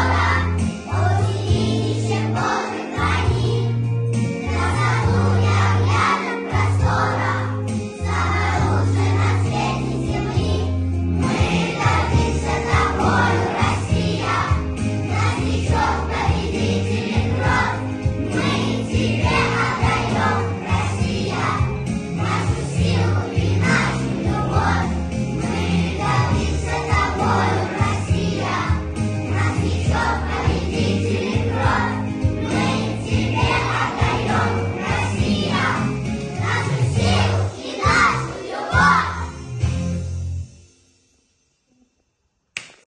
Hola.